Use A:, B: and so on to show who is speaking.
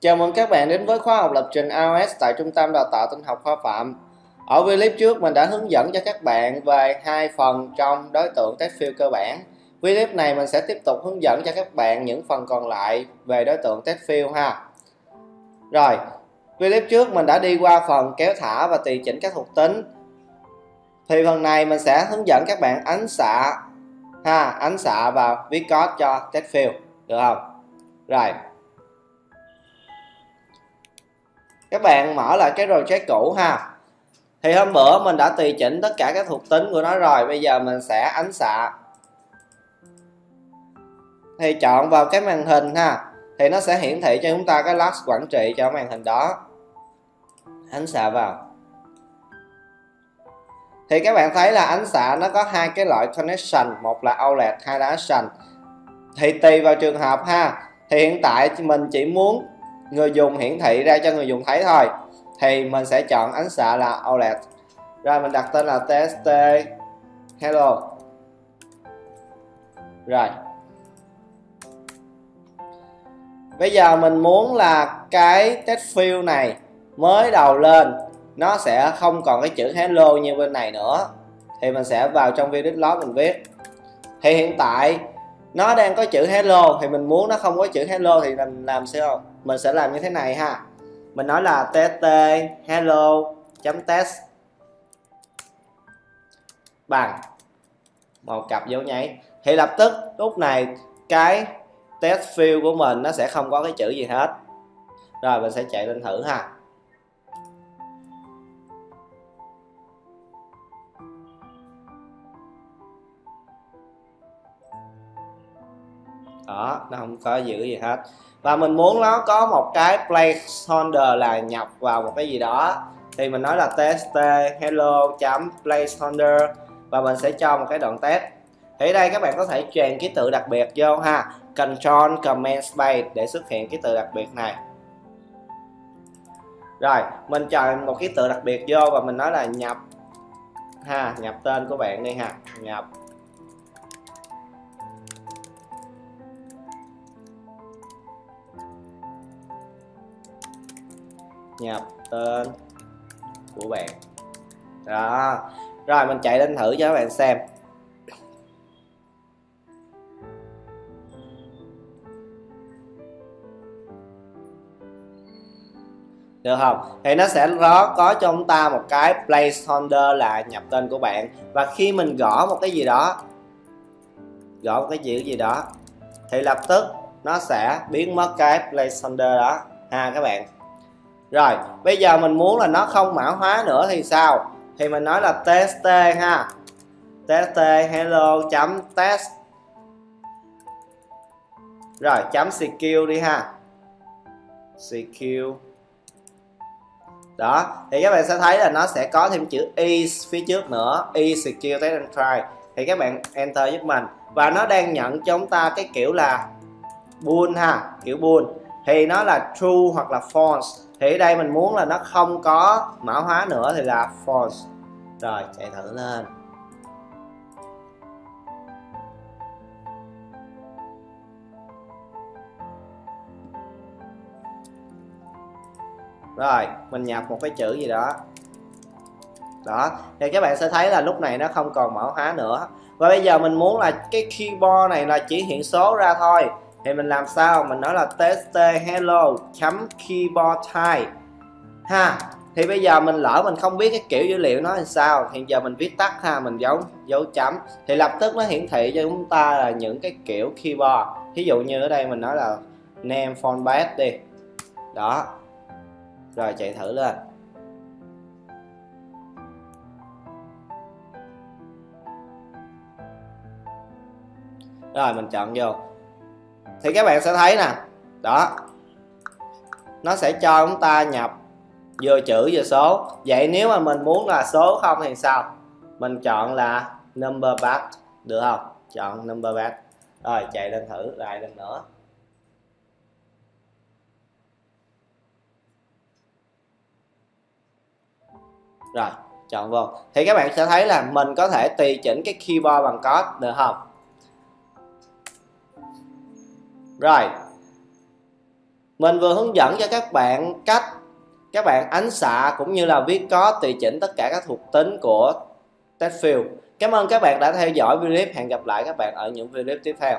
A: Chào mừng các bạn đến với khóa học lập trình iOS tại Trung tâm Đào tạo Tinh học Khoa Phạm. Ở clip trước mình đã hướng dẫn cho các bạn về hai phần trong đối tượng test field cơ bản. Clip này mình sẽ tiếp tục hướng dẫn cho các bạn những phần còn lại về đối tượng test field ha. Rồi, clip trước mình đã đi qua phần kéo thả và tùy chỉnh các thuộc tính. Thì phần này mình sẽ hướng dẫn các bạn ánh xạ ha, ánh xạ và viết code cho test field, được không? Rồi, các bạn mở lại cái project cũ ha. Thì hôm bữa mình đã tùy chỉnh tất cả các thuộc tính của nó rồi, bây giờ mình sẽ ánh xạ. Thì chọn vào cái màn hình ha, thì nó sẽ hiển thị cho chúng ta cái log quản trị cho màn hình đó. Ánh xạ vào. Thì các bạn thấy là ánh xạ nó có hai cái loại connection, một là OLED hai là Action. Thì tùy vào trường hợp ha, thì hiện tại mình chỉ muốn người dùng hiển thị ra cho người dùng thấy thôi. Thì mình sẽ chọn ánh xạ là OLED rồi mình đặt tên là test hello. Rồi. Bây giờ mình muốn là cái test field này mới đầu lên, nó sẽ không còn cái chữ hello như bên này nữa. Thì mình sẽ vào trong video log mình viết. Thì hiện tại, nó đang có chữ hello, thì mình muốn nó không có chữ hello thì mình làm sao? Mình sẽ làm như thế này ha. Mình nói là tt hello, chấm test. Bằng. Một cặp dấu nháy. Thì lập tức, lúc này, cái test field của mình nó sẽ không có cái chữ gì hết. Rồi, mình sẽ chạy lên thử ha. Đó, nó không có giữ gì hết. Và mình muốn nó có một cái placeholder là nhập vào một cái gì đó. Thì mình nói là test, hello chấm placeholder và mình sẽ cho một cái đoạn test. Thì đây các bạn có thể truyền ký tự đặc biệt vô ha. Control command space để xuất hiện ký tự đặc biệt này. Rồi, mình chọn một ký tự đặc biệt vô và mình nói là nhập. Ha, nhập tên của bạn đi ha. Nhập. Nhập tên của bạn. Đó. Rồi, mình chạy lên thử cho các bạn xem. Được không? Thì nó sẽ có có cho chúng ta một cái placeholder là nhập tên của bạn. Và khi mình gõ một cái gì đó, gõ một cái chữ gì đó, thì lập tức nó sẽ biến mất cái placeholder đó. Ha, các bạn rồi, bây giờ mình muốn là nó không mã hóa nữa thì sao? Thì mình nói là test ha. Test hello, chấm test. Rồi, chấm secure đi ha. Secure. Đó, thì các bạn sẽ thấy là nó sẽ có thêm chữ e phía trước nữa. E secure, test and try. Thì các bạn enter giúp mình. Và nó đang nhận cho chúng ta cái kiểu là bool ha, kiểu bool thì nó là true hoặc là false thì ở đây mình muốn là nó không có mã hóa nữa thì là false. Rồi, chạy thử lên. Rồi, mình nhập một cái chữ gì đó. Đó, thì các bạn sẽ thấy là lúc này nó không còn mã hóa nữa. Và bây giờ mình muốn là cái keyboard này là chỉ hiện số ra thôi thì mình làm sao? Mình nói là test hello, chấm keyboard type ha, thì bây giờ mình lỡ mình không biết cái kiểu dữ liệu nó làm sao, thì giờ mình viết tắt ha, mình dấu dấu chấm. Thì lập tức nó hiển thị cho chúng ta là những cái kiểu keyboard. Ví dụ như ở đây mình nói là name format đi. Đó. Rồi, chạy thử lên. Rồi, mình chọn vô thì các bạn sẽ thấy nè. Đó. Nó sẽ cho chúng ta nhập vừa chữ vừa số. Vậy nếu mà mình muốn là số không thì sao? Mình chọn là number pad được không? Chọn number pad rồi, chạy lên thử lại lần nữa. Rồi, chọn vô. Thì các bạn sẽ thấy là mình có thể tùy chỉnh cái keyboard bằng code, được không? Rồi. Mình vừa hướng dẫn cho các bạn cách, các bạn ánh xạ cũng như là viết có tùy chỉnh tất cả các thuộc tính của text field. Cảm ơn các bạn đã theo dõi video clip. Hẹn gặp lại các bạn ở những video clip tiếp theo.